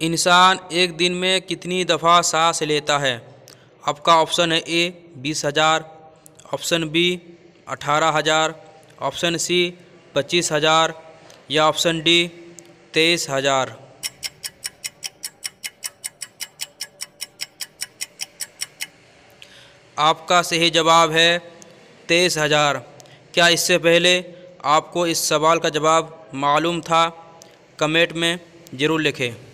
इंसान एक दिन में कितनी दफ़ा सांस लेता है? आपका ऑप्शन है ए, बीस हज़ार। ऑप्शन बी, अठारह हज़ार। ऑप्शन सी, पच्चीस हज़ार। या ऑप्शन डी, तेईस हज़ार। आपका सही जवाब है तेईस हज़ार। क्या इससे पहले आपको इस सवाल का जवाब मालूम था? कमेंट में ज़रूर लिखें।